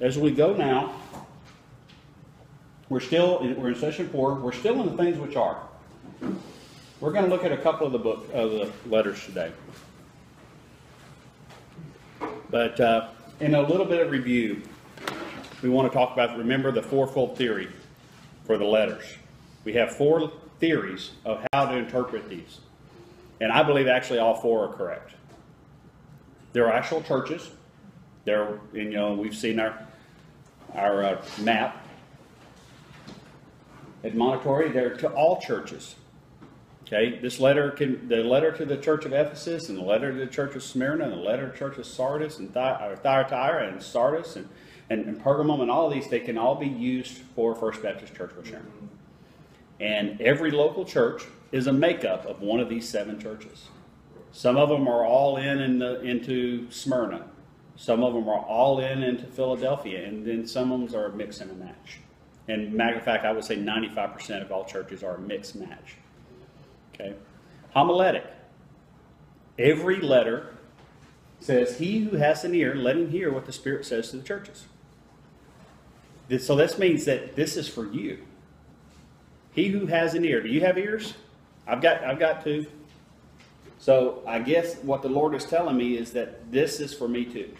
as we go now, we're still we're in session four. We're still in the things which are. We're going to look at a couple of the book of the letters today, but uh, in a little bit of review, we want to talk about remember the fourfold theory for the letters. We have four theories of how to interpret these, and I believe actually all four are correct. There are actual churches. There, you know, we've seen our our uh, map admonitory. They're to all churches. Okay, this letter can the letter to the church of Ephesus and the letter to the church of Smyrna and the letter to the church of Sardis and Thyatira and Sardis and, and, and Pergamum and all of these they can all be used for First Baptist Church of Sharon. And every local church is a makeup of one of these seven churches. Some of them are all in, in the, into Smyrna. Some of them are all in into Philadelphia, and then some of them are a mix and a match. And matter of fact, I would say 95% of all churches are a mixed match. Okay? Homiletic. Every letter says, He who has an ear, let him hear what the Spirit says to the churches. So this means that this is for you. He who has an ear. Do you have ears? I've got I've got two. So I guess what the Lord is telling me is that this is for me too.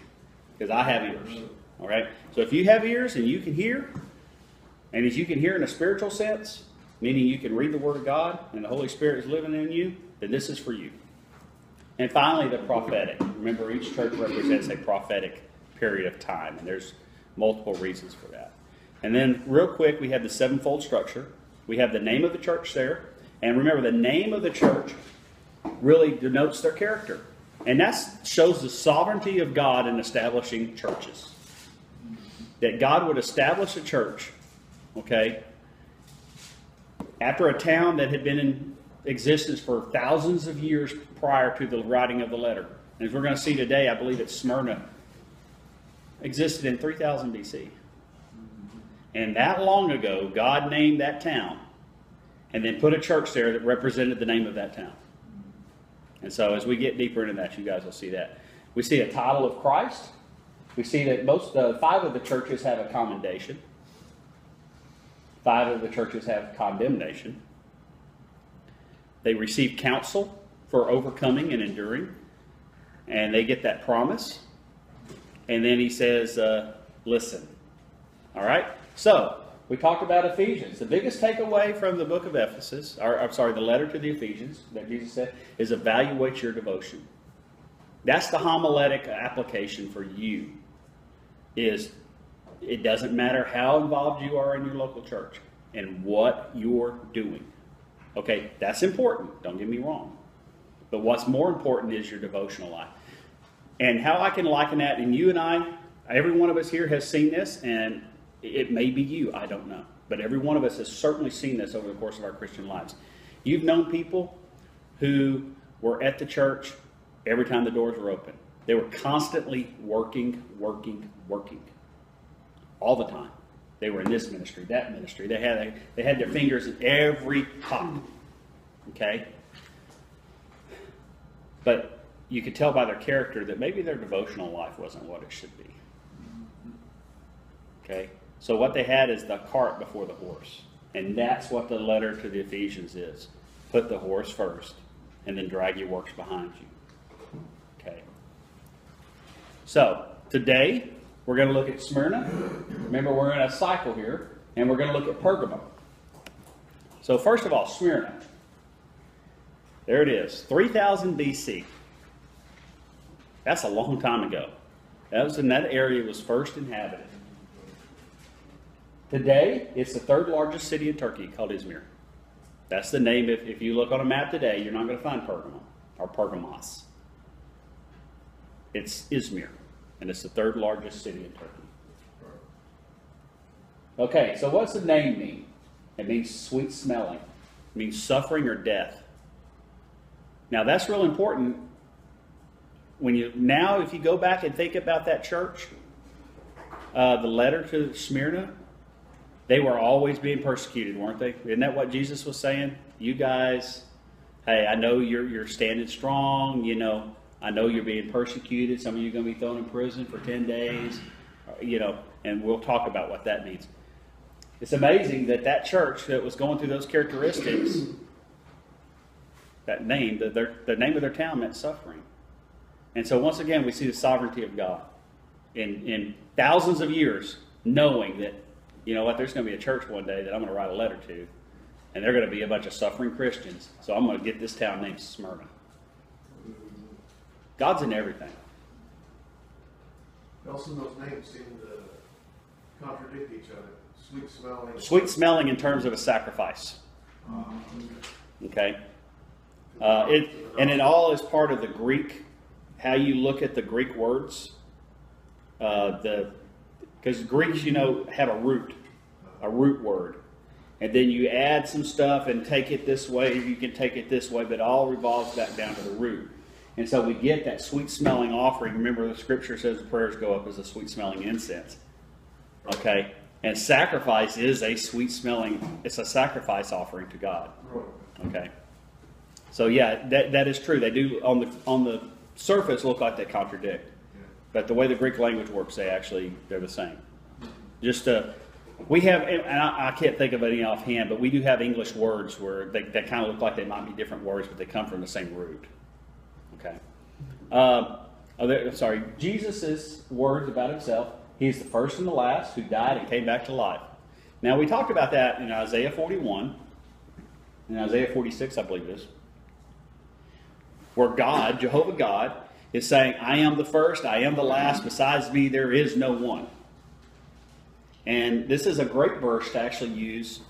Because I have ears. All right? So if you have ears and you can hear, and if you can hear in a spiritual sense, meaning you can read the Word of God and the Holy Spirit is living in you, then this is for you. And finally, the prophetic. Remember, each church represents a prophetic period of time, and there's multiple reasons for that. And then, real quick, we have the sevenfold structure. We have the name of the church there. And remember, the name of the church really denotes their character. And that shows the sovereignty of God in establishing churches. That God would establish a church okay? After a town that had been in existence for thousands of years prior to the writing of the letter. And as we're going to see today, I believe it's Smyrna, existed in 3000 BC. And that long ago, God named that town and then put a church there that represented the name of that town. And so as we get deeper into that, you guys will see that. We see a title of Christ. We see that most uh, five of the churches have a commendation. Five of the churches have condemnation. They receive counsel for overcoming and enduring, and they get that promise. And then he says, uh, listen. All right? So, we talked about Ephesians. The biggest takeaway from the book of Ephesus, or I'm sorry, the letter to the Ephesians that Jesus said, is evaluate your devotion. That's the homiletic application for you. Is it doesn't matter how involved you are in your local church and what you're doing. Okay, that's important, don't get me wrong. But what's more important is your devotional life. And how I can liken that, and you and I, every one of us here has seen this, and it may be you, I don't know. But every one of us has certainly seen this over the course of our Christian lives. You've known people who were at the church every time the doors were open. They were constantly working, working, working all the time. They were in this ministry, that ministry. They had they had their fingers in every pot. Okay? But you could tell by their character that maybe their devotional life wasn't what it should be. Okay? So what they had is the cart before the horse. And that's what the letter to the Ephesians is. Put the horse first, and then drag your works behind you. Okay? So, today, we're going to look at Smyrna. Remember, we're in a cycle here, and we're going to look at Pergamum. So, first of all, Smyrna. There it is, 3000 BC. That's a long time ago. That was in that area was first inhabited. Today, it's the third largest city in Turkey called Izmir. That's the name. If, if you look on a map today, you're not going to find Pergamum or Pergamos. It's Izmir and it's the third largest city in Turkey. Okay, so what's the name mean? It means sweet smelling. It means suffering or death. Now that's real important. When you now, if you go back and think about that church, uh, the letter to Smyrna, they were always being persecuted, weren't they? Isn't that what Jesus was saying? You guys, hey, I know you're you're standing strong. You know, I know you're being persecuted. Some of you are going to be thrown in prison for 10 days. You know, and we'll talk about what that means. It's amazing that that church that was going through those characteristics, that name, the, their, the name of their town meant suffering. And so once again, we see the sovereignty of God in, in thousands of years, knowing that, you know what, there's going to be a church one day that I'm going to write a letter to, and they're going to be a bunch of suffering Christians. So I'm going to get this town named Smyrna. God's in everything. Also, those names seem to contradict each other. Sweet smelling. Sweet smelling in terms of a sacrifice. Uh, Okay? Uh, it, and it all is part of the Greek, how you look at the Greek words. Uh, the Because Greeks, you know, have a root, a root word. And then you add some stuff and take it this way, you can take it this way, but it all revolves back down to the root. And so we get that sweet smelling offering. Remember, the scripture says the prayers go up as a sweet smelling incense. Okay? And sacrifice is a sweet smelling, it's a sacrifice offering to God. Okay. So yeah, that, that is true. They do on the on the surface look like they contradict. But the way the Greek language works, they actually they're the same. Just uh, we have, and I, I can't think of any offhand, but we do have English words where they, they kind of look like they might be different words, but they come from the same root. Okay. Um, oh, sorry, Jesus' words about himself. He's the first and the last who died and came back to life. Now we talked about that in Isaiah 41, in Isaiah 46, I believe it is where God, Jehovah God, is saying, I am the first, I am the last, besides me there is no one. And this is a great verse to actually use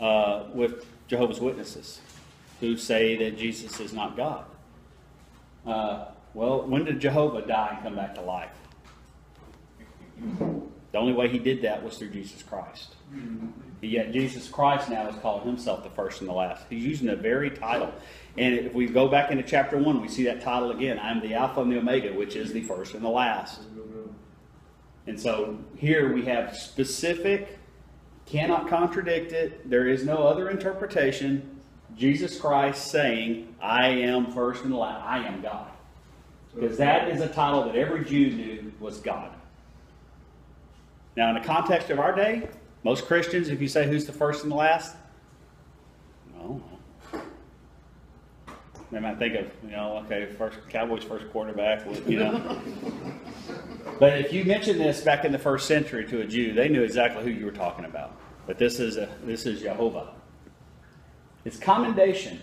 uh, with Jehovah's Witnesses who say that Jesus is not God. Uh, well, when did Jehovah die and come back to life? The only way he did that was through Jesus Christ. Yet Jesus Christ now is calling himself the first and the last. He's using the very title. And if we go back into chapter 1, we see that title again. I am the Alpha and the Omega, which is the first and the last. And so here we have specific, cannot contradict it. There is no other interpretation. Jesus Christ saying, I am first and the last. I am God. Because that is a title that every Jew knew was God. Now, in the context of our day, most Christians, if you say who's the first and the last, no. They might think of, you know, okay, first Cowboys first quarterback, you know. but if you mention this back in the first century to a Jew, they knew exactly who you were talking about. But this is a, this is Jehovah. It's commendation.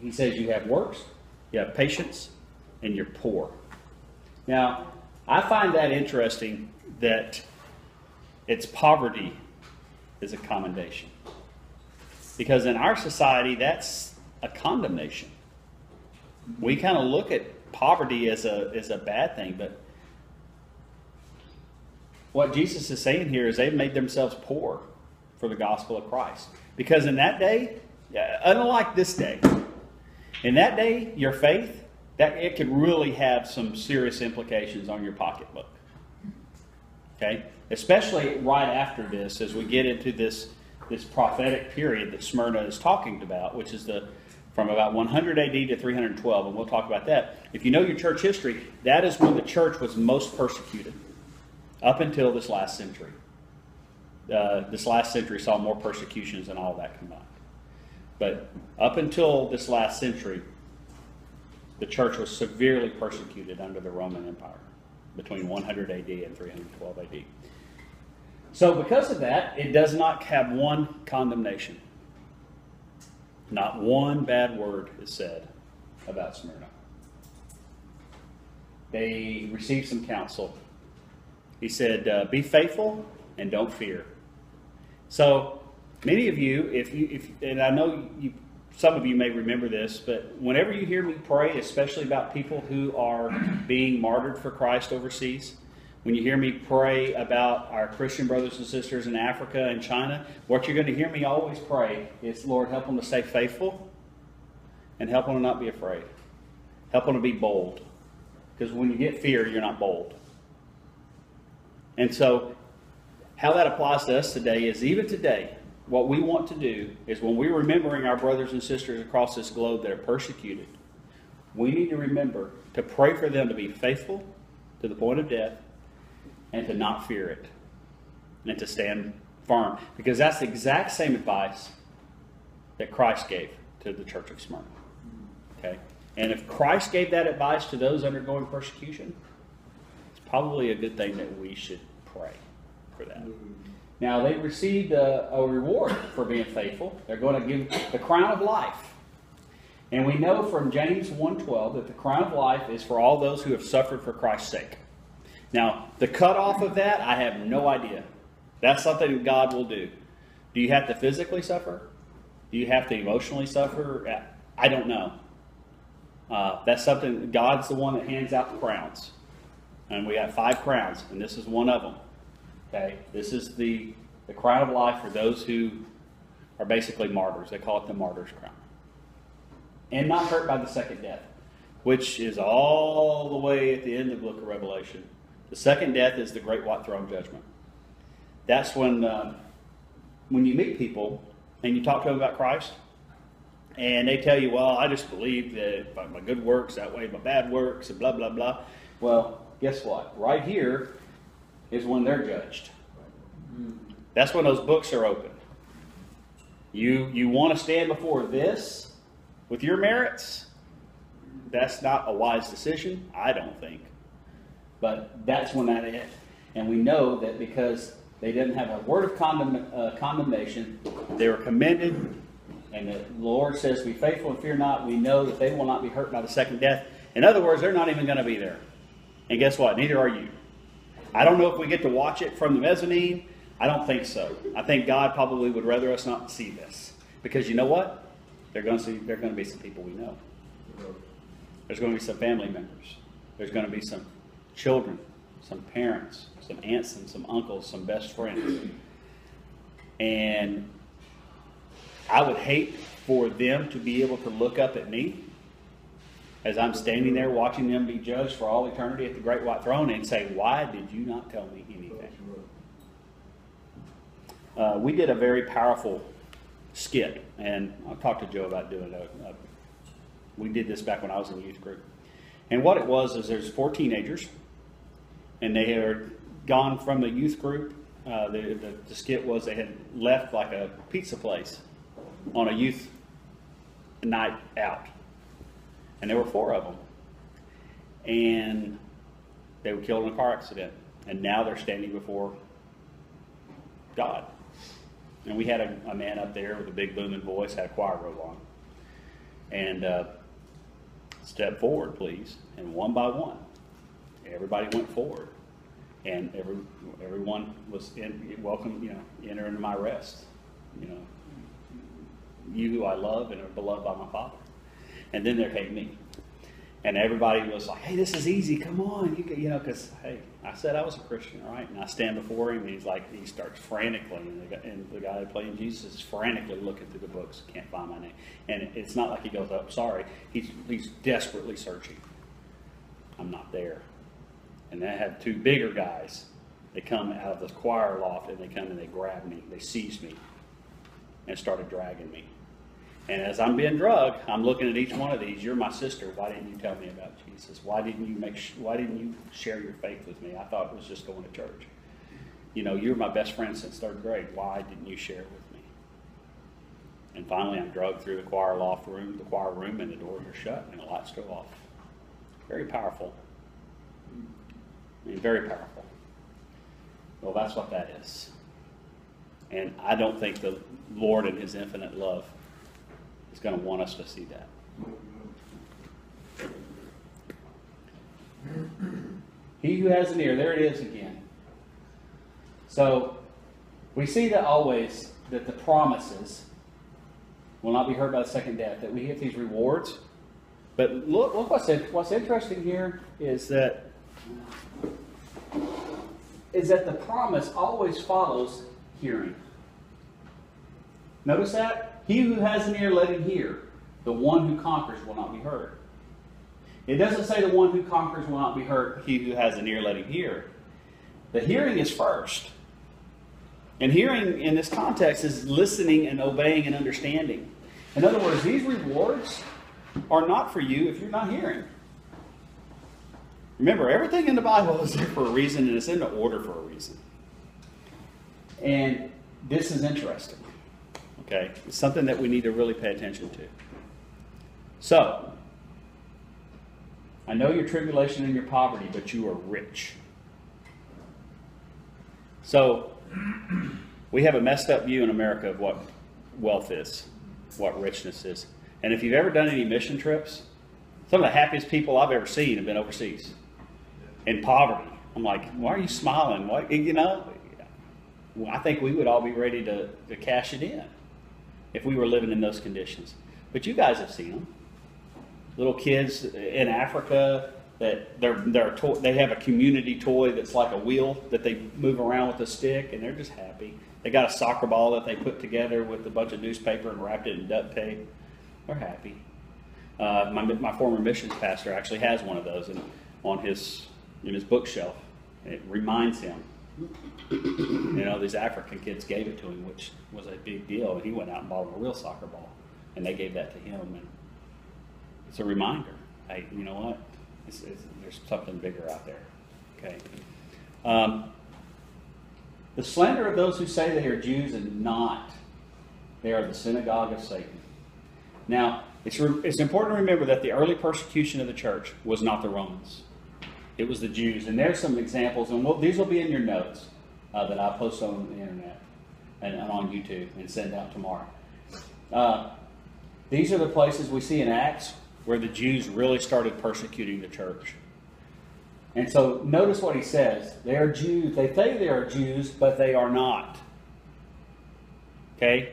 He says you have works, you have patience, and you're poor. Now, I find that interesting that it's poverty is a commendation. Because in our society, that's a condemnation. We kind of look at poverty as a, as a bad thing, but what Jesus is saying here is they've made themselves poor for the gospel of Christ. Because in that day, unlike this day, in that day, your faith, that it could really have some serious implications on your pocketbook. Okay? Especially right after this, as we get into this, this prophetic period that Smyrna is talking about, which is the from about 100 AD to 312, and we'll talk about that. If you know your church history, that is when the church was most persecuted, up until this last century. Uh, this last century saw more persecutions than all that combined. But up until this last century, the church was severely persecuted under the Roman Empire between 100 AD and 312 AD. So, because of that, it does not have one condemnation. Not one bad word is said about Smyrna. They received some counsel. He said, uh, "Be faithful and don't fear." So, many of you, if you, if, and I know you, some of you may remember this, but whenever you hear me pray, especially about people who are being martyred for Christ overseas, when you hear me pray about our Christian brothers and sisters in Africa and China, what you're going to hear me always pray is, Lord, help them to stay faithful and help them to not be afraid. Help them to be bold. Because when you get fear, you're not bold. And so, how that applies to us today is even today, what we want to do is when we're remembering our brothers and sisters across this globe that are persecuted, we need to remember to pray for them to be faithful to the point of death and to not fear it. and to stand firm. Because that's the exact same advice that Christ gave to the church of Smyrna. Okay? And if Christ gave that advice to those undergoing persecution, it's probably a good thing that we should pray for that. Now, they received a, a reward for being faithful. They're going to give the crown of life. And we know from James 1:12 that the crown of life is for all those who have suffered for Christ's sake. Now, the cutoff of that, I have no idea. That's something God will do. Do you have to physically suffer? Do you have to emotionally suffer? I don't know. Uh, that's something, God's the one that hands out the crowns. And we have five crowns, and this is one of them. Okay? This is the, the crown of life for those who are basically martyrs. They call it the martyr's crown. And not hurt by the second death, which is all the way at the end of the book of Revelation. The second death is the great white throne judgment. That's when, um, when you meet people and you talk to them about Christ, and they tell you, well, I just believe that by my good works outweigh my bad works, and blah, blah, blah. Well, guess what? Right here is when they're judged. That's when those books are open. You, you want to stand before this with your merits? That's not a wise decision, I don't think. But that's when that is. And we know that because they didn't have a word of uh, condemnation, they were commended. And the Lord says, Be faithful and fear not. We know that they will not be hurt by the second death. In other words, they're not even going to be there. And guess what? Neither are you. I don't know if we get to watch it from the mezzanine. I don't think so. I think God probably would rather us not see this. Because you know what? They're going to see, there are going to be some people we know. There's going to be some family members. There's going to be some children, some parents, some aunts and some uncles, some best friends. And I would hate for them to be able to look up at me as I'm standing there watching them be judged for all eternity at the great white throne and say, Why did you not tell me anything? Uh, we did a very powerful skit, and I talked to Joe about doing it. We did this back when I was in youth group. And what it was is there's four teenagers, and they are gone from the youth group. Uh, the, the, the skit was they had left like a pizza place on a youth night out. And there were four of them. And they were killed in a car accident. And now they're standing before God. And we had a, a man up there with a big booming voice, had a choir robe on. And uh, step forward, please. And one by one, everybody went forward. And every, everyone was in, welcome, you know, enter into my rest. You know, you who I love and are beloved by my Father. And then there came me. And everybody was like, hey, this is easy. Come on. You, you know, because, hey, I said I was a Christian, right? And I stand before him, and he's like, he starts frantically. And the, guy, and the guy playing Jesus is frantically looking through the books, can't find my name. And it's not like he goes, oh, sorry. He's, he's desperately searching. I'm not there. And I have two bigger guys. They come out of the choir loft, and they come and they grab me. They seize me and started dragging me. And as I'm being drugged, I'm looking at each one of these. You're my sister. Why didn't you tell me about Jesus? Why didn't you make? Why didn't you share your faith with me? I thought it was just going to church. You know, you're my best friend since third grade. Why didn't you share it with me? And finally, I'm drugged through the choir loft room, the choir room, and the doors are shut and the lights go off. Very powerful. I mean, very powerful. Well, that's what that is. And I don't think the Lord, in His infinite love, is going to want us to see that. He who has an ear, there it is again. So we see that always that the promises will not be heard by the second death, that we get these rewards. But look, look what's, what's interesting here is that is that the promise always follows hearing. Notice that? He who has an ear, let him hear. The one who conquers will not be hurt. It doesn't say the one who conquers will not be hurt. He who has an ear, let him hear. The hearing is first. And hearing in this context is listening and obeying and understanding. In other words, these rewards are not for you if you're not hearing. Remember, everything in the Bible is there for a reason and it's in the order for a reason. And this is interesting. Okay? It's something that we need to really pay attention to. So, I know your tribulation and your poverty, but you are rich. So, we have a messed up view in America of what wealth is, what richness is. And if you've ever done any mission trips, some of the happiest people I've ever seen have been overseas in poverty. I'm like, why are you smiling? Why, you know, I think we would all be ready to, to cash it in if we were living in those conditions. But you guys have seen them. Little kids in Africa that they're, they're to- they have a community toy that's like a wheel that they move around with a stick and they're just happy. They got a soccer ball that they put together with a bunch of newspaper and wrapped it in duct tape. They're happy. Uh, my, my former missions pastor actually has one of those in, on his in his bookshelf. It reminds him. You know, these African kids gave it to him, which was a big deal, and he went out and bought him a real soccer ball, and they gave that to him, and it's a reminder. Hey, you know what? It's, it's, there's something bigger out there. Okay. Um, the slander of those who say they are Jews and not, they are the synagogue of Satan. Now, it's, re- it's important to remember that the early persecution of the church was not the Romans. It was the Jews. And there's some examples, and we'll, these will be in your notes uh, that I'll post on the internet and, and on YouTube and send out tomorrow. Uh, these are the places we see in Acts where the Jews really started persecuting the church. And so notice what he says. They are Jews. They say they are Jews, but they are not. Okay?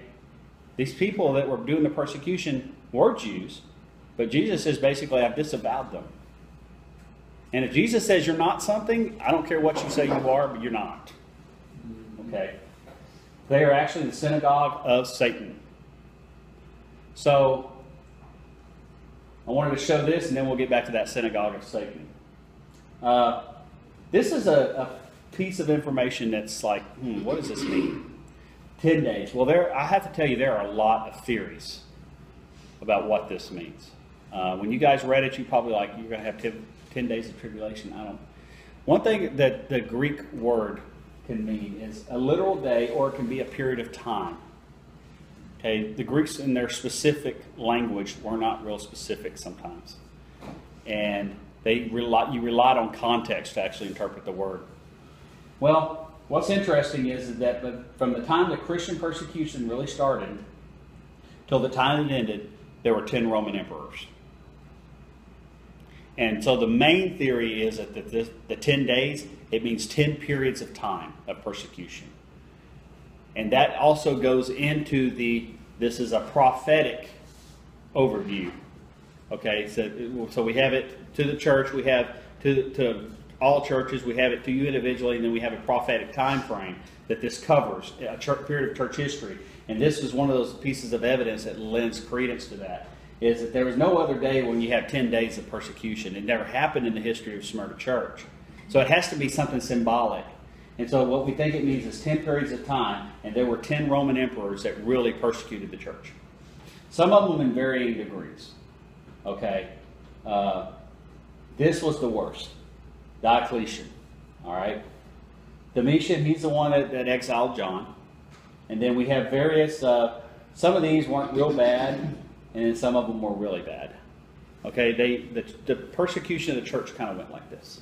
These people that were doing the persecution were Jews, but Jesus says basically, I've disavowed them. And if Jesus says you're not something, I don't care what you say you are, but you're not. Okay? They are actually the synagogue of Satan. So, I wanted to show this, and then we'll get back to that synagogue of Satan. Uh, this is a, a piece of information that's like, hmm, what does this mean? 10 days. Well, there, I have to tell you, there are a lot of theories about what this means. Uh, when you guys read it, you probably like, you're going to have 10, 10 days of tribulation. I don't. One thing that the Greek word can mean is a literal day, or it can be a period of time. Okay, the Greeks in their specific language were not real specific sometimes, and they rely, you relied on context to actually interpret the word. Well, what's interesting is that from the time the Christian persecution really started till the time it ended, there were 10 Roman emperors. And so the main theory is that the, the, the 10 days, it means 10 periods of time of persecution. And that also goes into the, this is a prophetic overview. Okay, so, so we have it to the church, we have to, to all churches, we have it to you individually, and then we have a prophetic time frame that this covers, a church, period of church history. And this is one of those pieces of evidence that lends credence to that, is that there was no other day when you have 10 days of persecution. It never happened in the history of Smyrna Church. So it has to be something symbolic. And so what we think it means is 10 periods of time, and there were 10 Roman emperors that really persecuted the church. Some of them in varying degrees. Okay? Uh, this was the worst. Diocletian. All right? Domitian, he's the one that, that exiled John. And then we have various, uh, some of these weren't real bad, and then some of them were really bad. Okay? They, the, the persecution of the church kind of went like this.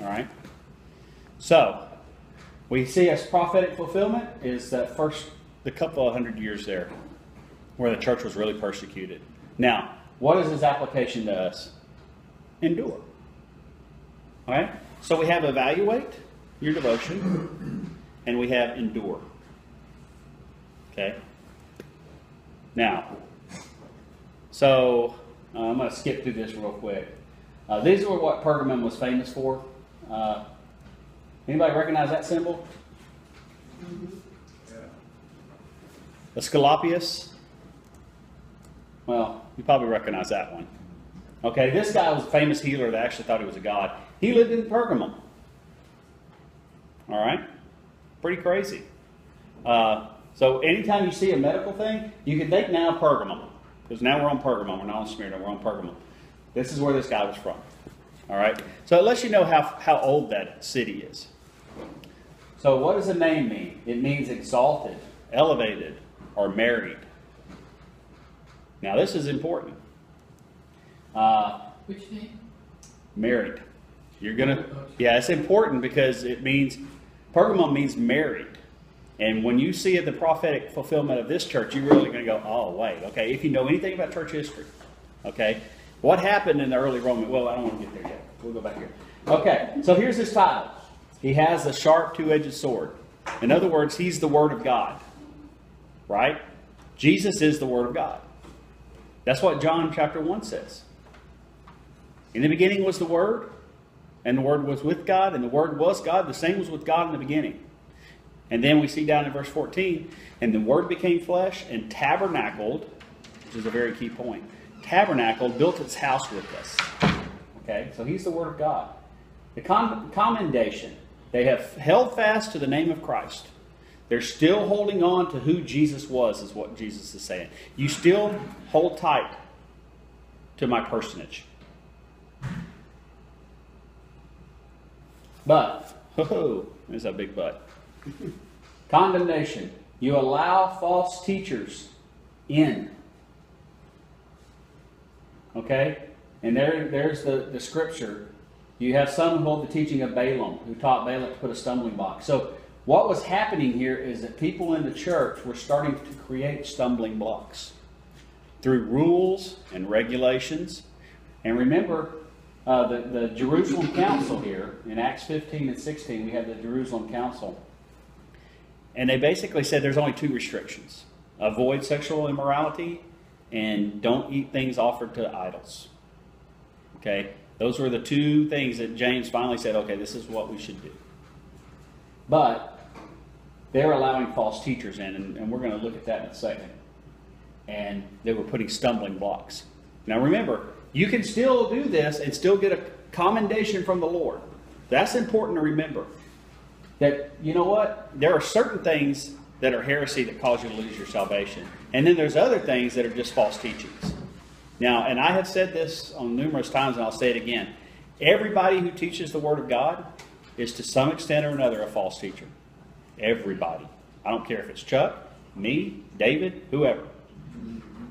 All right? So, we see as prophetic fulfillment is that first, the couple of hundred years there, where the church was really persecuted. Now, what is his application to us? Endure. All right? So we have evaluate your devotion, and we have endure. Okay? Now, so uh, I'm going to skip through this real quick. Uh, these were what Pergamum was famous for. Uh, anybody recognize that symbol? Asclepius. Well, you probably recognize that one. Okay, this guy was a famous healer that actually thought he was a god. He lived in Pergamum. All right? Pretty crazy. Uh, so anytime you see a medical thing, you can think now Pergamum. Because now we're on Pergamum. We're not on Smyrna, we're on Pergamum. This is where this guy was from. All right? So it lets you know how, how old that city is. So, what does the name mean? It means exalted, elevated, or married. Now, this is important. Uh, Which name? married. You're gonna, yeah, it's important because it means Pergamum means married. And when you see the prophetic fulfillment of this church, you're really gonna go, oh wait, okay. If you know anything about church history, okay, what happened in the early Roman? Well, I don't want to get there yet. We'll go back here. Okay, so here's his title. He has a sharp two-edged sword. In other words, he's the Word of God, right? Jesus is the Word of God. That's what John chapter one says. In the beginning was the Word, and the Word was with God, and the Word was God. The same was with God in the beginning. And then we see down in verse 14, and the Word became flesh and tabernacled, which is a very key point. Tabernacled, built its house with us. Okay, so He's the Word of God. The con- commendation, they have held fast to the name of Christ. They're still holding on to who Jesus was, is what Jesus is saying. You still hold tight to my personage. But, oh, there's a big but. Condemnation. You allow false teachers in. Okay? And there, there's the, the scripture. You have some who hold the teaching of Balaam, who taught Balak to put a stumbling block. So, what was happening here is that people in the church were starting to create stumbling blocks through rules and regulations. And remember, uh, the, the Jerusalem Council here, in Acts 15 and 16, we have the Jerusalem Council. And they basically said there's only two restrictions avoid sexual immorality and don't eat things offered to idols. Okay? Those were the two things that James finally said, okay, this is what we should do. But they're allowing false teachers in, and, and we're going to look at that in a second. And they were putting stumbling blocks. Now remember, you can still do this and still get a commendation from the Lord. That's important to remember. That, you know what? There are certain things that are heresy that cause you to lose your salvation. And then there's other things that are just false teachings. Now, and I have said this on numerous times, and I'll say it again. Everybody who teaches the Word of God is to some extent or another a false teacher. Everybody. I don't care if it's Chuck, me, David, whoever.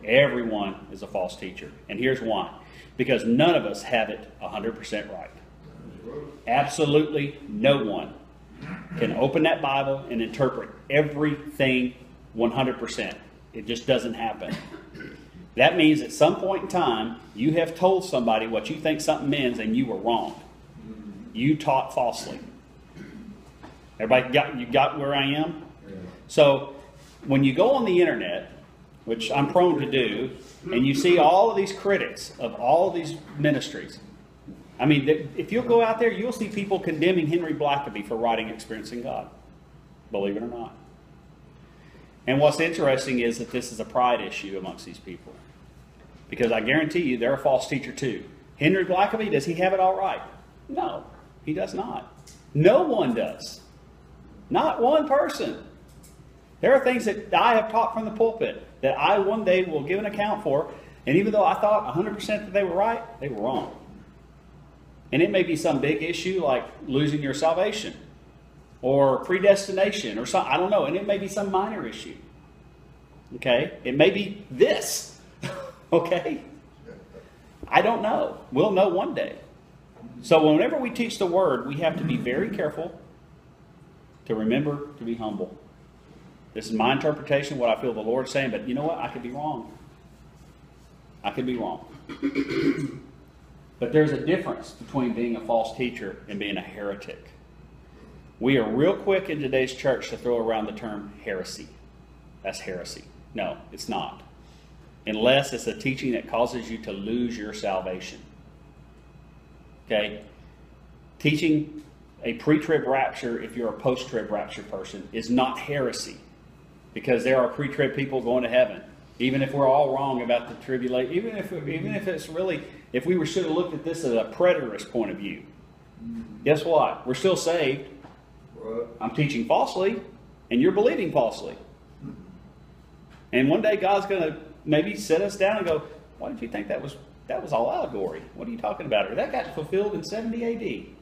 Everyone is a false teacher. And here's why because none of us have it 100% right. Absolutely no one can open that Bible and interpret everything 100%. It just doesn't happen. That means at some point in time, you have told somebody what you think something means and you were wrong. You taught falsely. Everybody got you got where I am? So when you go on the internet, which I'm prone to do, and you see all of these critics of all of these ministries. I mean, if you'll go out there, you'll see people condemning Henry Blackaby for writing Experiencing God. Believe it or not. And what's interesting is that this is a pride issue amongst these people. Because I guarantee you, they're a false teacher too. Henry Blackaby, does he have it all right? No, he does not. No one does. Not one person. There are things that I have taught from the pulpit that I one day will give an account for, and even though I thought 100% that they were right, they were wrong. And it may be some big issue like losing your salvation or predestination or something, I don't know, and it may be some minor issue. Okay? It may be this. okay? I don't know. We'll know one day. So whenever we teach the word, we have to be very careful to remember to be humble. This is my interpretation, what I feel the Lord's saying, but you know what? I could be wrong. I could be wrong. But there's a difference between being a false teacher and being a heretic. We are real quick in today's church to throw around the term heresy. That's heresy. No, it's not. Unless it's a teaching that causes you to lose your salvation. Okay? Teaching a pre trib rapture, if you're a post trib rapture person, is not heresy because there are pre-trib people going to heaven. Even if we're all wrong about the tribulation, even if even if it's really if we were, should have looked at this as a preterist point of view, guess what? We're still saved. I'm teaching falsely, and you're believing falsely. And one day God's going to maybe sit us down and go, "Why did you think that was that was all allegory? What are you talking about? Or that got fulfilled in 70 A.D."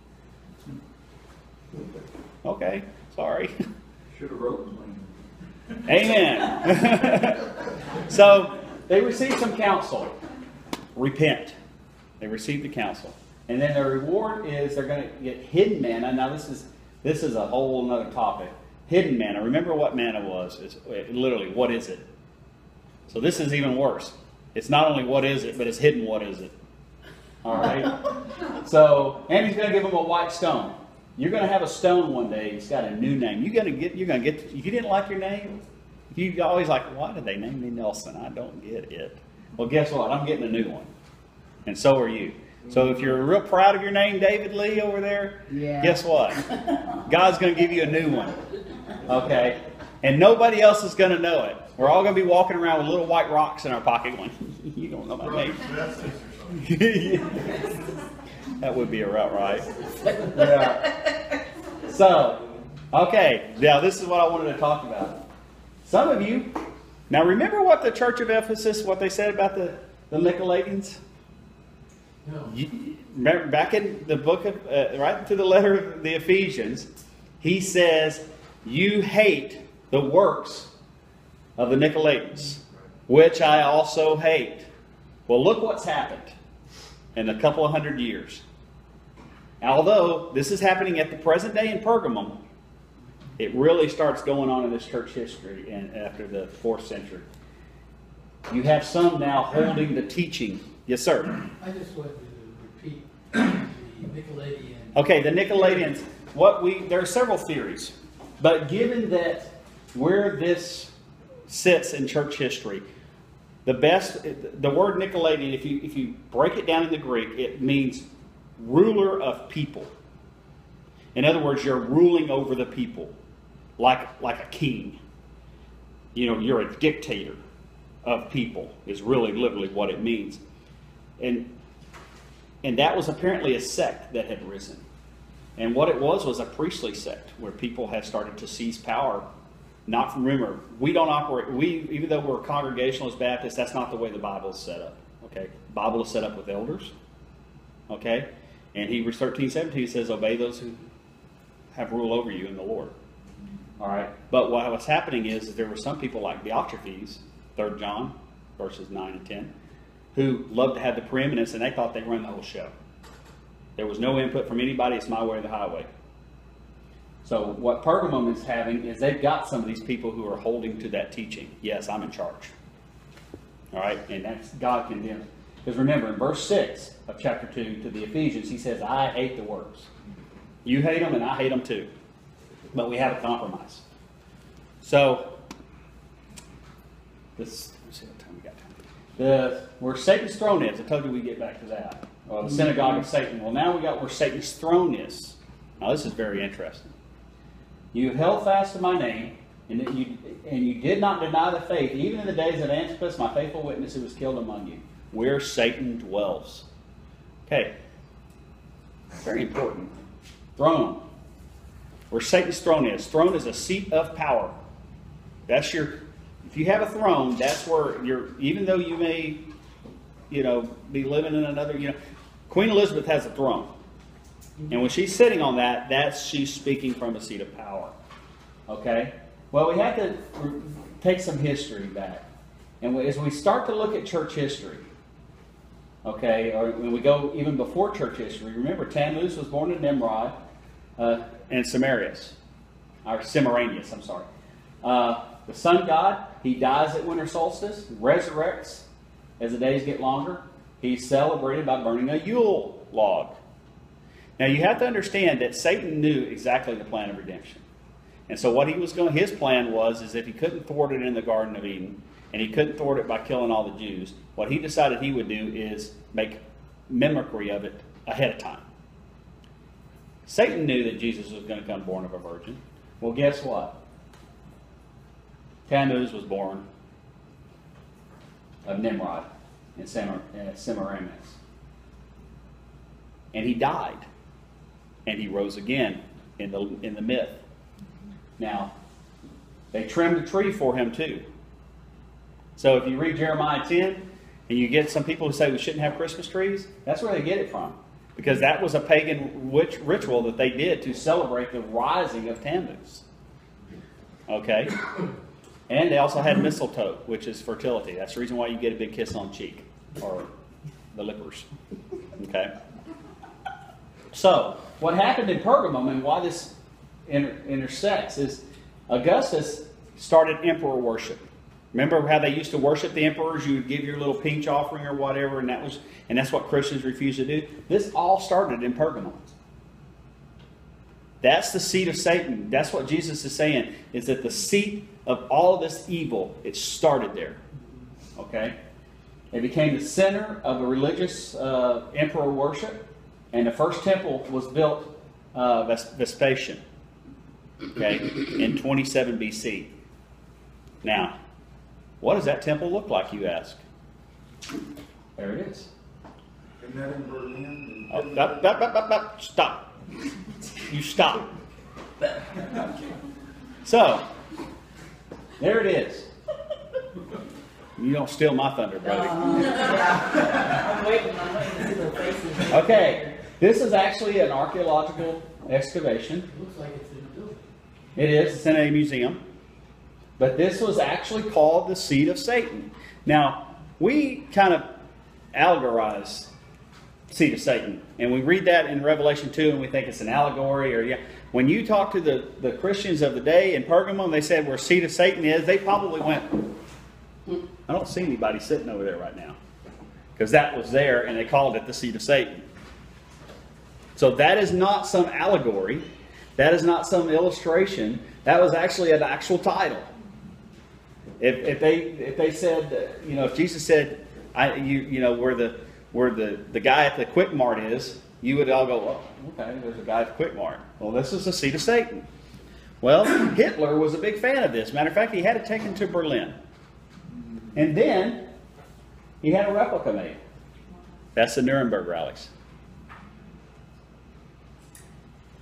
Okay, Sorry. Should have wrote. Amen. so they received some counsel. Repent. They received the counsel. And then the reward is they're going to get hidden manna. Now this is this is a whole other topic. Hidden manna. Remember what manna was? It's it, literally what is it? So this is even worse. It's not only what is it, but it's hidden what is it. All right. so and he's going to give them a white stone. You're going to have a stone one day. It's got a new name. You're going to get. You're going to get. If you didn't like your name, if you always like, why did they name me Nelson? I don't get it. Well, guess what? I'm getting a new one, and so are you. So if you're real proud of your name, David Lee over there, Yeah. guess what? God's going to give you a new one. Okay, and nobody else is going to know it. We're all going to be walking around with little white rocks in our pocket, going, "You don't know my Brothers name." and sisters or something. that would be a route, right? Yeah. So, okay, now this is what I wanted to talk about. Some of you, now remember what the Church of Ephesus, what they said about the, the Nicolaitans? You, back in the book of, uh, right to the letter of the Ephesians, he says, You hate the works of the Nicolaitans, which I also hate. Well, look what's happened in a couple of hundred years. Although this is happening at the present day in Pergamum, it really starts going on in this church history and after the fourth century. You have some now holding the teaching. Yes, sir. I just wanted to repeat the Nicolaitan. Okay, the Nicolaitans. What we there are several theories, but given that where this sits in church history, the best the word Nicolaitan, if you if you break it down in the Greek, it means ruler of people. In other words, you're ruling over the people, like like a king. You know, you're a dictator of people is really literally what it means, and and that was apparently a sect that had risen. And what it was was a priestly sect where people had started to seize power. Not from rumor. we don't operate. We even though we're Congregationalist Baptists, that's not the way the Bible is set up. Okay, the Bible is set up with elders. Okay, and Hebrews 13, 17 says, "Obey those who have rule over you in the Lord." All right, but what was happening is that there were some people like Diotrephes, Third John, verses nine and ten, who loved to have the preeminence, and they thought they run the whole show. There was no input from anybody. It's my way or the highway. So what Pergamum is having is they've got some of these people who are holding to that teaching. Yes, I'm in charge. All right, and that's God condemns. Because remember, in verse six of chapter two to the Ephesians, he says, "I hate the works. You hate them, and I hate them too. But we have a compromise." So this. Let's see what time we got. Time. The where Satan's throne is. I told you we get back to that. Well, the synagogue of Satan. Well, now we got where Satan's throne is. Now this is very interesting. You held fast to my name, and you and you did not deny the faith, even in the days of Antipas, my faithful witness, who was killed among you. Where Satan dwells. Okay. Very important. Throne. Where Satan's throne is. Throne is a seat of power. That's your. You have a throne, that's where you're. Even though you may, you know, be living in another. You know, Queen Elizabeth has a throne. And when she's sitting on that, that's she's speaking from a seat of power. Okay? Well, we have to take some history back. And as we start to look at church history, okay, or when we go even before church history, remember Tammuz was born in Nimrod uh, and Samarius, or Semiramis, I'm sorry. Uh, the sun god, he dies at winter solstice, resurrects as the days get longer. He's celebrated by burning a Yule log. Now you have to understand that Satan knew exactly the plan of redemption. And so what he was going his plan was is if he couldn't thwart it in the Garden of Eden, and he couldn't thwart it by killing all the Jews, what he decided he would do is make mimicry of it ahead of time. Satan knew that Jesus was going to come born of a virgin. Well, guess what? Tammuz was born of Nimrod Semir- uh, Semiramis. And he died. And he rose again in the, in the myth. Now, they trimmed a tree for him too. So if you read Jeremiah 10 and you get some people who say we shouldn't have Christmas trees, that's where they get it from. Because that was a pagan witch ritual that they did to celebrate the rising of Tammuz. Okay? And they also had mistletoe, which is fertility. That's the reason why you get a big kiss on the cheek or the lippers. Okay? So, what happened in Pergamum and why this inter- intersects is Augustus started emperor worship. Remember how they used to worship the emperors? You would give your little peach offering or whatever, and that was, and that's what Christians refuse to do. This all started in Pergamum. That's the seat of Satan. That's what Jesus is saying. Is that the seat of all of this evil? It started there. Okay, it became the center of a religious uh, emperor worship, and the first temple was built uh, Ves- Vespasian. Okay, in 27 BC. Now, what does that temple look like? You ask. There it is. Isn't that in Berlin? Oh, up, up, up, up, up. Stop. You stop. So, there it is. You don't steal my thunder, brother. I'm waiting, I'm waiting to see faces. Okay, this is actually an archaeological excavation. It looks like it's in a building. It is, it's in a museum. But this was actually called the seat of Satan. Now, we kind of allegorize seat of Satan. And we read that in Revelation 2 and we think it's an allegory or yeah. When you talk to the, the Christians of the day in Pergamum, they said where seat of Satan is, they probably went, hmm, I don't see anybody sitting over there right now. Because that was there and they called it the seat of Satan. So that is not some allegory. That is not some illustration. That was actually an actual title. If, if they if they said you know if Jesus said I you you know where the where the the guy at the Quick Mart is, you would all go oh, okay there's a guy at the Quick Mart. Well, this is the seat of Satan. Well, Hitler was a big fan of this. Matter of fact, he had it taken to Berlin, and then he had a replica made. That's the Nuremberg rallies.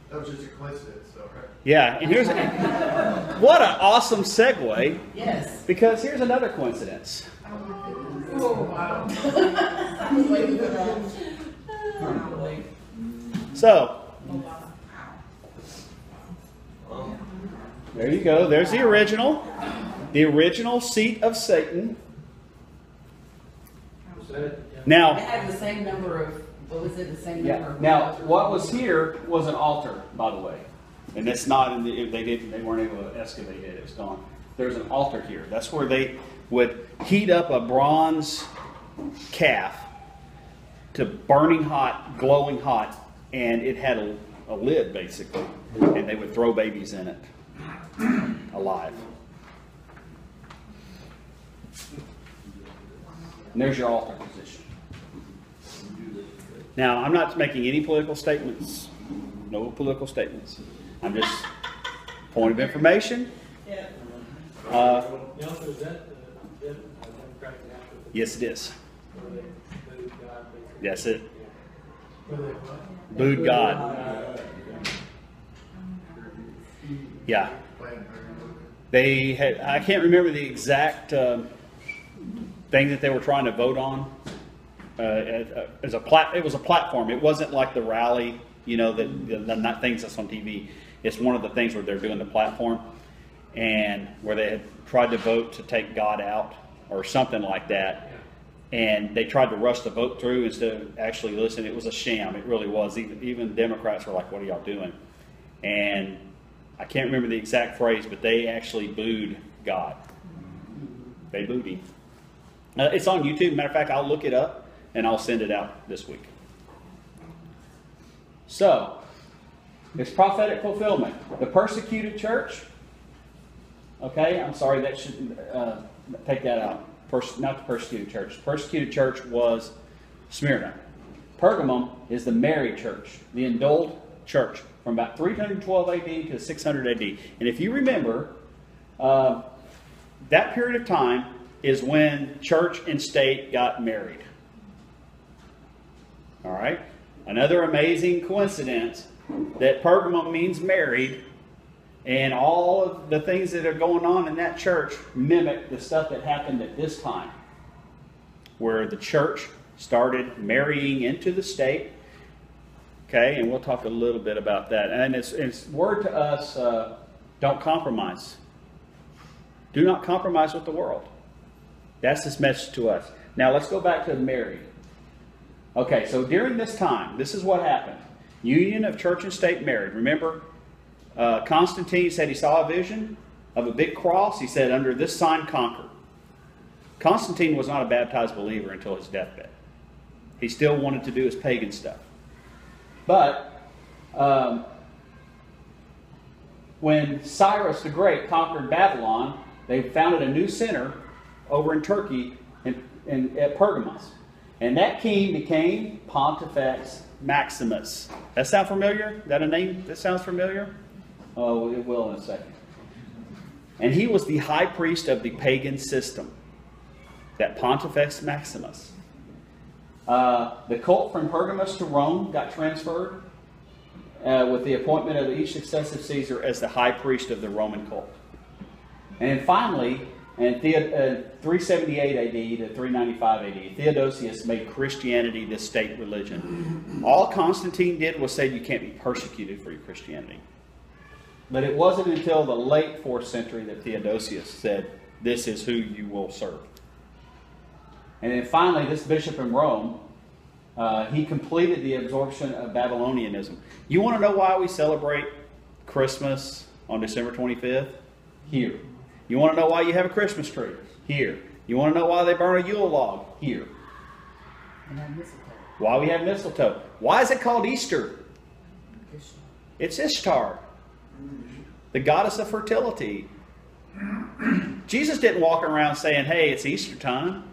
That was just a coincidence, though, right? Yeah, and here's what an awesome segue Yes. because here's another coincidence. Oh, wow. I was waiting for that. So there you go. There's the original, the original seat of Satan. Yeah. It Now, had the same number of, what was it, the same number yeah. of? Now, what was here was an altar, by the way, and it's not. In the, they didn't. They weren't able to excavate it. it's gone. There's an altar here. That's where they would heat up a bronze calf to burning hot, glowing hot, and it had a, a lid basically, and they would throw babies in it alive. And there's your altar position. Now, I'm not making any political statements. No political statements. I'm just point of information. Yeah. Uh, Now, is that, uh, Dem- uh, Democratic National? Yes, it is. That's it. Booed God. Uh, Yeah. They had, I can't remember the exact um, thing that they were trying to vote on. Uh, as- as a plat, it was a platform. It wasn't like the rally, you know, that the, the things that's on TV. It's one of the things where they're doing the platform, and where they had tried to vote to take God out or something like that. And they tried to rush the vote through instead of actually listening. It was a sham. It really was. Even even Democrats were like, "What are y'all doing?" And I can't remember the exact phrase, but they actually booed God. They booed him. Uh, it's on YouTube. Matter of fact, I'll look it up and I'll send it out this week. So, it's prophetic fulfillment. The persecuted church. Okay, I'm sorry, that should uh, take that out. Pers- not the persecuted church. The persecuted church was Smyrna. Pergamum is the married church, the indulged church from about 312 AD to 600 AD. And if you remember, uh, that period of time is when church and state got married. All right? Another amazing coincidence that Pergamum means married, and all of the things that are going on in that church mimic the stuff that happened at this time, where the church started marrying into the state. Okay, and we'll talk a little bit about that. And it's, it's word to us uh, don't compromise. Do not compromise with the world. That's his message to us. Now let's go back to Mary. Okay, so during this time, this is what happened. Union of church and state married. Remember, uh, Constantine said he saw a vision of a big cross. He said, under this sign conquer. Constantine was not a baptized believer until his deathbed. He still wanted to do his pagan stuff. But um, when Cyrus the Great conquered Babylon, they founded a new center over in Turkey in, in, at Pergamos. And that king became Pontifex Maximus. That sound familiar? That a name that sounds familiar? Oh, it will in a second. And he was the high priest of the pagan system, that Pontifex Maximus. Uh, the cult from Pergamos to Rome got transferred uh, with the appointment of each successive Caesar as the high priest of the Roman cult. And finally, in the, uh, 378 AD to 395 AD, Theodosius made Christianity the state religion. All Constantine did was say you can't be persecuted for your Christianity. But it wasn't until the late 4th century that Theodosius said, This is who you will serve. And then finally, this bishop in Rome, uh, he completed the absorption of Babylonianism. You want to know why we celebrate Christmas on December 25th? Here. You want to know why you have a Christmas tree? Here. You want to know why they burn a Yule log? Here. And I miss. Why we have mistletoe? Why is it called Easter? It's Ishtar, the goddess of fertility. Jesus didn't walk around saying, hey, it's Easter time.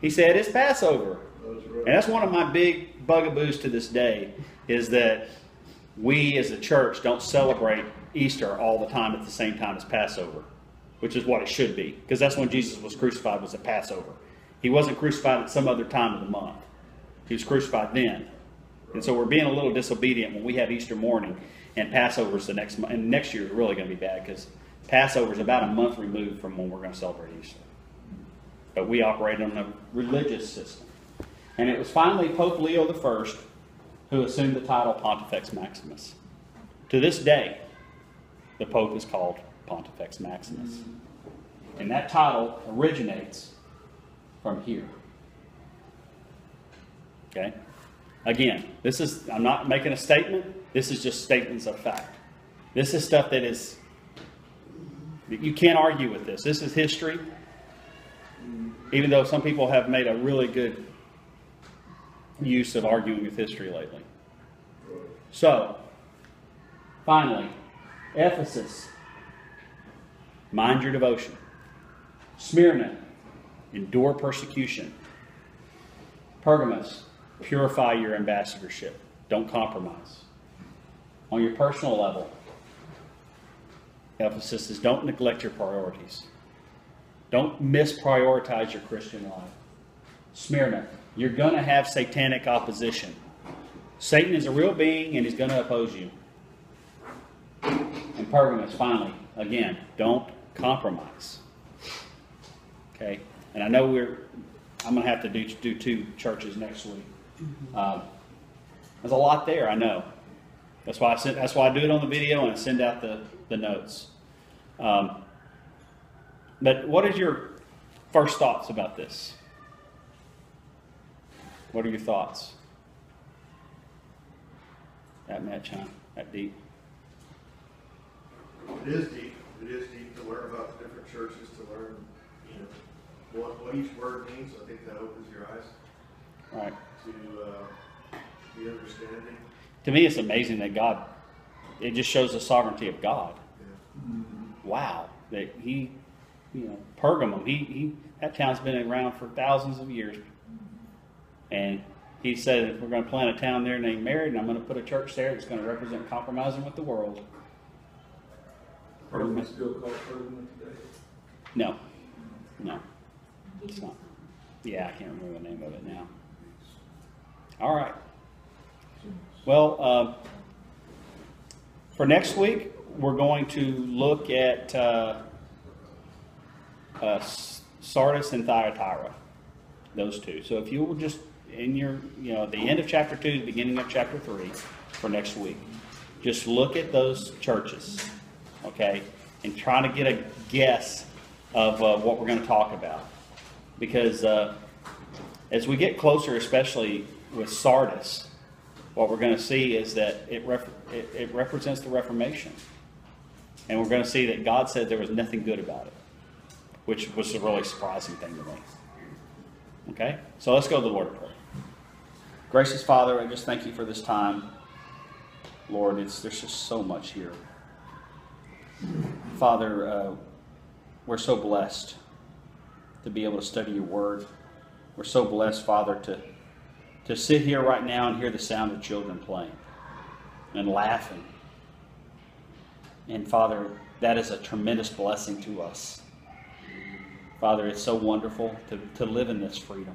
He said, it's Passover. And that's one of my big bugaboos to this day is that we as a church don't celebrate Easter all the time at the same time as Passover, which is what it should be, because that's when Jesus was crucified was at Passover. He wasn't crucified at some other time of the month. He was crucified then. And so we're being a little disobedient when we have Easter morning and Passover's the next month. And next year is really going to be bad because Passover's is about a month removed from when we're going to celebrate Easter. But we operate on a religious system. And it was finally Pope Leo I who assumed the title Pontifex Maximus. To this day, the Pope is called Pontifex Maximus. And that title originates from here. Okay? Again, this is, I'm not making a statement, this is just statements of fact. This is stuff that is, you can't argue with this. This is history, even though some people have made a really good use of arguing with history lately. So, finally, Ephesus, mind your devotion. Smyrna, endure persecution. Pergamos, purify your ambassadorship. Don't compromise. On your personal level, Ephesus is don't neglect your priorities. Don't misprioritize your Christian life. Smyrna, you're going to have satanic opposition. Satan is a real being and he's going to oppose you. And Pergamus, finally, again, don't compromise. Okay? And I know we're, I'm going to have to do, do two churches next week. Um, there's a lot there, I know. That's why I send, that's why I do it on the video and I send out the, the notes. Um, but what is your first thoughts about this? What are your thoughts? That match, huh? That deep? It is deep, it is deep to learn about the different churches, to learn, you know, what, what each word means. I think that opens your eyes Right. to, uh, the understanding. To me, it's amazing that God, it just shows the sovereignty of God. Wow. That he, you know, Pergamum, he, he, that town's been around for thousands of years. And he said, if we're going to plant a town there named Mary, and I'm going to put a church there that's going to represent compromising with the world. Pergamum still called Pergamum today? No, no, it's not. Yeah, I can't remember the name of it now. All right. Well, um, for next week, we're going to look at uh, uh, Sardis and Thyatira, those two. So if you will just in your, you know, the end of chapter two, the beginning of chapter three, for next week, just look at those churches, okay, and trying to get a guess of uh, what we're going to talk about. Because uh, as we get closer, especially with Sardis, what we're going to see is that it, it, it represents the Reformation. And we're going to see that God said there was nothing good about it, which was a really surprising thing to me. Okay? So let's go to the Lord in prayer. Gracious Father, I just thank you for this time. Lord, it's, there's just so much here. Father, uh, we're so blessed to be able to study your word. We're so blessed, Father, to, to sit here right now and hear the sound of children playing and laughing. And Father, that is a tremendous blessing to us. Father, it's so wonderful to, to live in this freedom.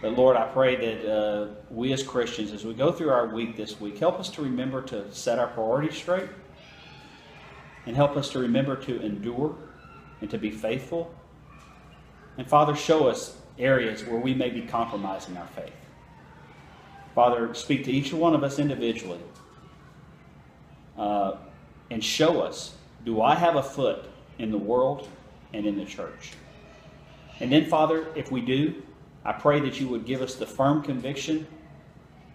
But Lord, I pray that uh, we as Christians, as we go through our week this week, help us to remember to set our priorities straight and help us to remember to endure and to be faithful. And Father, show us areas where we may be compromising our faith. Father, speak to each one of us individually uh, and show us do I have a foot in the world and in the church? And then, Father, if we do, I pray that you would give us the firm conviction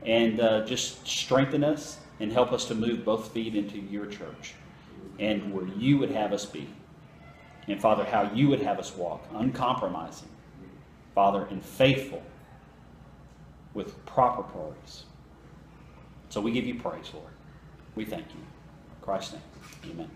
and uh, just strengthen us and help us to move both feet into your church and where you would have us be. And Father, how you would have us walk, uncompromising, Father, and faithful with proper priorities. So we give you praise, Lord. We thank you. In Christ's name, amen.